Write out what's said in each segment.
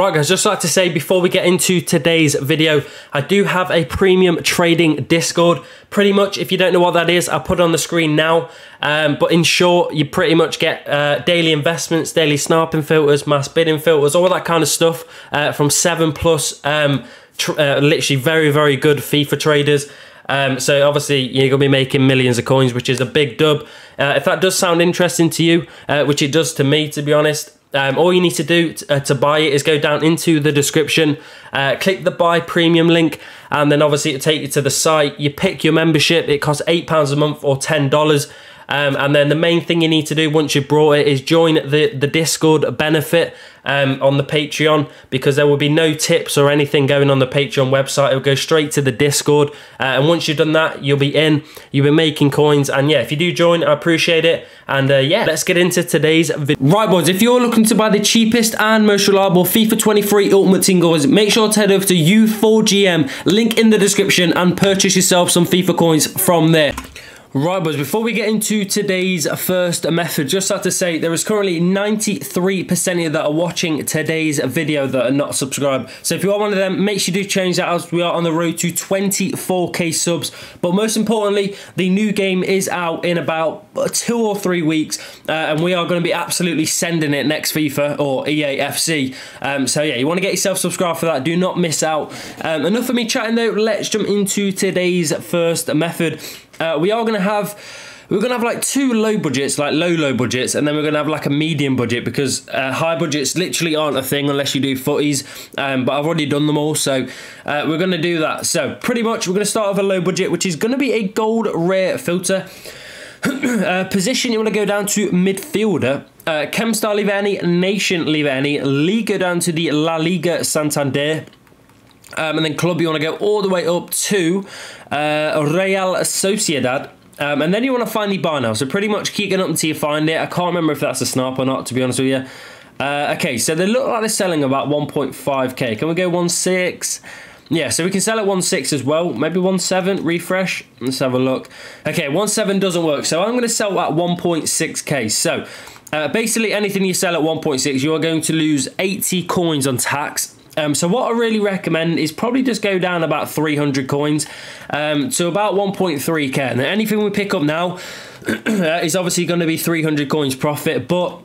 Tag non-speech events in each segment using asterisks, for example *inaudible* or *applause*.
Right guys, just like to say before we get into today's video, I do have a premium trading Discord. Pretty much, if you don't know what that is, I'll put it on the screen now. Um, but in short, you pretty much get uh, daily investments, daily sniping filters, mass bidding filters, all that kind of stuff uh, from 7 plus, um, uh, literally very, very good FIFA traders. Um, so obviously you're going to be making millions of coins, which is a big dub. Uh, if that does sound interesting to you, uh, which it does to me, to be honest, um, all you need to do uh, to buy it is go down into the description, uh, click the buy premium link, and then obviously it'll take you to the site. You pick your membership, it costs £8 a month or $10. Um, and then the main thing you need to do once you've brought it is join the, the Discord benefit um, on the Patreon because there will be no tips or anything going on the Patreon website. It'll go straight to the Discord. Uh, and once you've done that, you'll be in, you'll be making coins. And yeah, if you do join, I appreciate it. And uh, yeah, let's get into today's video. Right, boys, if you're looking to buy the cheapest and most reliable FIFA 23 Ultimate Team Coins, make sure to head over to U4GM, link in the description, and purchase yourself some FIFA coins from there. Right, boys, before we get into today's first method, just have to say there is currently 93% of you that are watching today's video that are not subscribed. So if you are one of them, make sure you do change that as we are on the road to 24k subs. But most importantly, the new game is out in about two or three weeks, uh, and we are going to be absolutely sending it next FIFA or EA FC. Um, so yeah, you want to get yourself subscribed for that. Do not miss out. Um, enough of me chatting though. Let's jump into today's first method. Uh, we are going to have we're gonna have like two low budgets, like low low budgets, and then we're gonna have like a medium budget because uh, high budgets literally aren't a thing unless you do footies. Um, but I've already done them all, so uh, we're gonna do that. So pretty much, we're gonna start with a low budget, which is gonna be a gold rare filter. *clears throat* uh, position you want to go down to midfielder. Uh, Kemstar leave any, Nation leave any, Liga down to the La Liga Santander. Um, and then club, you want to go all the way up to uh, Real Sociedad. Um, and then you want to find the buy now. So pretty much keep going up until you find it. I can't remember if that's a snap or not, to be honest with you. Uh, okay, so they look like they're selling about 1.5k. Can we go 1.6? Yeah, so we can sell at 1.6 as well. Maybe 1.7, refresh. Let's have a look. Okay, 1.7 doesn't work. So I'm going to sell at 1.6k. So uh, basically anything you sell at 1.6, you are going to lose 80 coins on tax. Um, so what I really recommend is probably just go down about 300 coins um, to about 1.3k. And anything we pick up now *clears throat* is obviously going to be 300 coins profit, but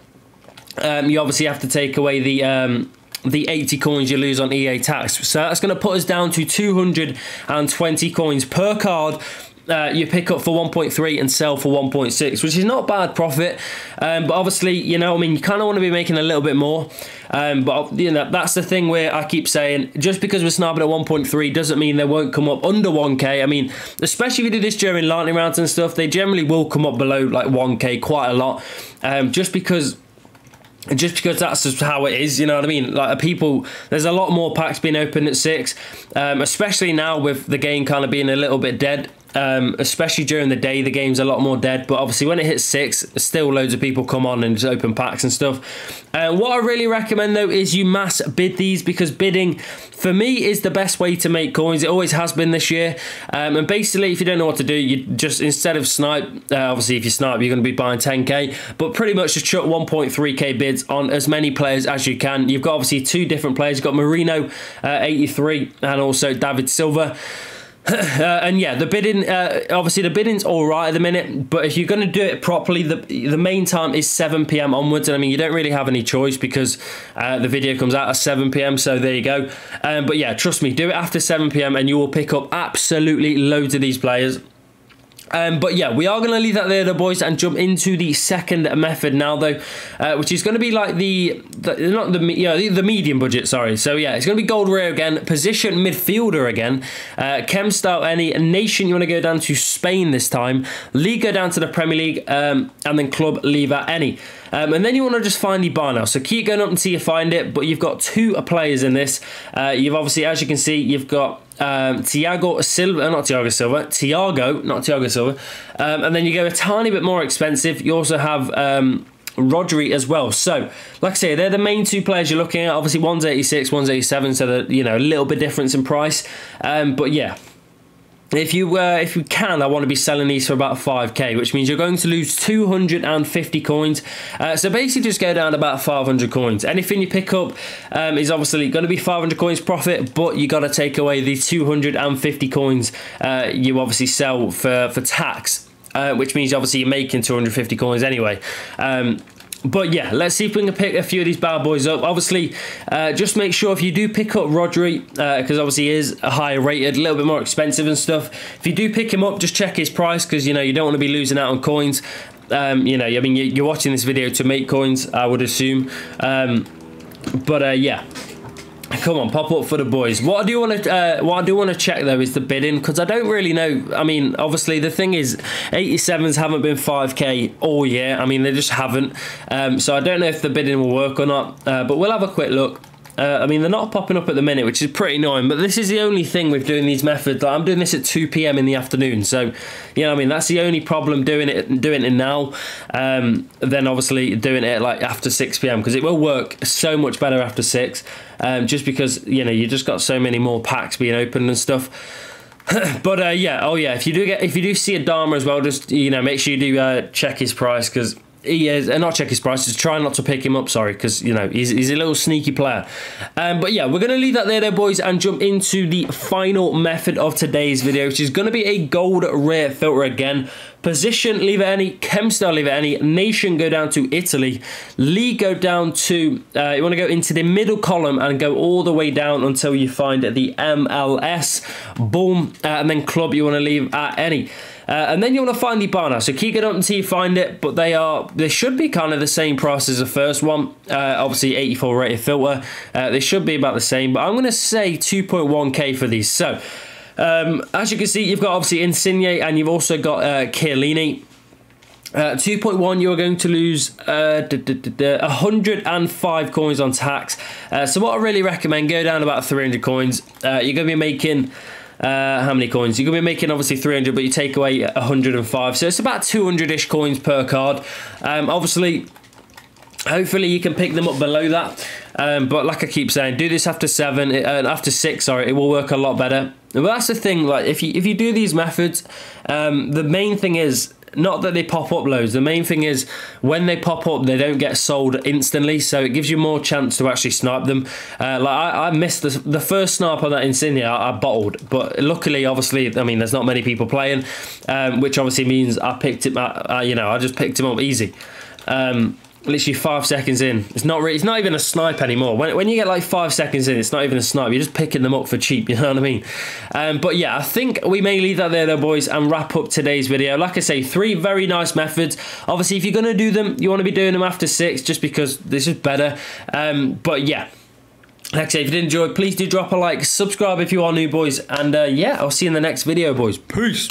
um, you obviously have to take away the um, the 80 coins you lose on EA tax. So that's going to put us down to 220 coins per card uh, you pick up for 1.3 and sell for 1.6, which is not bad profit. Um, but obviously, you know, I mean, you kind of want to be making a little bit more. Um, but you know, that's the thing where I keep saying, just because we're sniping at 1.3 doesn't mean they won't come up under 1k. I mean, especially if you do this during lightning rounds and stuff, they generally will come up below like 1k quite a lot. Um, just because just because that's just how it is, you know what I mean? Like people, there's a lot more packs being opened at six, um, especially now with the game kind of being a little bit dead. Um, especially during the day, the game's a lot more dead. But obviously, when it hits six, still loads of people come on and just open packs and stuff. Uh, what I really recommend though is you mass bid these because bidding, for me, is the best way to make coins. It always has been this year. Um, and basically, if you don't know what to do, you just instead of snipe, uh, obviously, if you snipe, you're going to be buying 10k. But pretty much just chuck 1.3k bids on as many players as you can. You've got obviously two different players. You've got Merino, uh, 83, and also David Silva. *clears throat* uh, and yeah, the bidding, uh, obviously the bidding's all right at the minute, but if you're going to do it properly, the the main time is 7 p.m. onwards, and I mean you don't really have any choice because uh, the video comes out at 7 p.m. So there you go. Um, but yeah, trust me, do it after 7 p.m. and you will pick up absolutely loads of these players. Um, but yeah, we are going to leave that there, the boys, and jump into the second method now, though, uh, which is going to be like the, the not the yeah the, the, medium budget. Sorry, so yeah, it's going to be gold rare again, position midfielder again, uh, chem style any nation. You want to go down to Spain this time, league go down to the Premier League, um, and then club leave at any. Um, and then you want to just find the bar now. So keep going up until you find it. But you've got two players in this. Uh, you've obviously, as you can see, you've got um, Thiago Silva, not Tiago Silva, Tiago, not Tiago Silva. Um, and then you go a tiny bit more expensive. You also have um, Rodri as well. So, like I say, they're the main two players you're looking at. Obviously, one's 86, one's 87, so that you know a little bit difference in price. Um, but yeah, if you uh, if you can, I want to be selling these for about 5k, which means you're going to lose 250 coins. Uh, so basically, just go down about 500 coins. Anything you pick up um, is obviously going to be 500 coins profit, but you got to take away the 250 coins uh, you obviously sell for for tax. Uh, which means obviously you're making 250 coins anyway. Um, but yeah, let's see if we can pick a few of these bad boys up. Obviously, uh, just make sure if you do pick up Rodri, because uh, obviously he is a higher rated, a little bit more expensive and stuff. If you do pick him up, just check his price because you know you don't want to be losing out on coins. Um, you know, I mean, you're watching this video to make coins, I would assume. Um, but uh, yeah, Come on, pop up for the boys. What I do want to, uh, what I do want to check though is the bidding because I don't really know. I mean, obviously the thing is, 87s haven't been 5k all year. I mean, they just haven't. Um, so I don't know if the bidding will work or not. Uh, but we'll have a quick look. Uh, I mean, they're not popping up at the minute, which is pretty annoying. But this is the only thing with doing these methods. Like, I'm doing this at 2 p.m. in the afternoon, so you know, I mean, that's the only problem doing it, doing it now. Um, then obviously doing it like after 6 p.m. because it will work so much better after six. Um, just because you know you just got so many more packs being opened and stuff. *clears throat* but uh, yeah, oh yeah, if you do get if you do see a Dharma as well, just you know make sure you do uh, check his price because he is, and not check his prices. Try not to pick him up. Sorry, because you know he's, he's a little sneaky player. Um, but yeah, we're gonna leave that there, there, boys, and jump into the final method of today's video, which is gonna be a gold rare filter again. Position, leave it any. Chemstar, leave it any. Nation, go down to Italy. League, go down to. Uh, you want to go into the middle column and go all the way down until you find the MLS. Boom, uh, and then club. You want to leave at any. Uh, and then you want to find the banner. So keep it up until you find it, but they are they should be kind of the same price as the first one. Uh, obviously 84 rated filter. Uh, they should be about the same, but I'm going to say 2.1k for these. So um, as you can see, you've got obviously Insigne and you've also got uh, Chiellini. Uh, 2.1, you're going to lose uh, 105 coins on tax. Uh, so what I really recommend, go down about 300 coins. Uh, you're going to be making uh, how many coins? You're going to be making obviously 300, but you take away 105. So it's about 200-ish coins per card. Um, obviously, hopefully you can pick them up below that. Um, but like I keep saying, do this after seven, uh, after six, sorry, it will work a lot better. But that's the thing, like if you if you do these methods, um, the main thing is not that they pop up loads. The main thing is when they pop up, they don't get sold instantly, so it gives you more chance to actually snipe them. Uh, like I, I, missed the, the first snipe on that Insigne, I, I, bottled, but luckily, obviously, I mean, there's not many people playing, um, which obviously means I picked it. Uh, you know, I just picked him up easy. Um, literally five seconds in. It's not really, it's not even a snipe anymore. When, when you get like five seconds in, it's not even a snipe. You're just picking them up for cheap. *laughs* You know what I mean? Um, but yeah, I think we may leave that there, though, boys, and wrap up today's video. Like I say, three very nice methods. Obviously, if you're going to do them, you want to be doing them after six, just because this is better. Um, but yeah. Like I say, if you did enjoy, please do drop a like, subscribe if you are new, boys, and uh, yeah, I'll see you in the next video, boys. Peace.